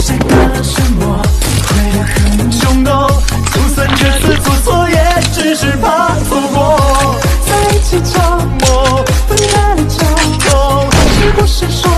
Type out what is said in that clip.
谁的沉默会得很冲动，就算这次做错，也只是怕错过。在一起着魔，分开了交痛，是不是说？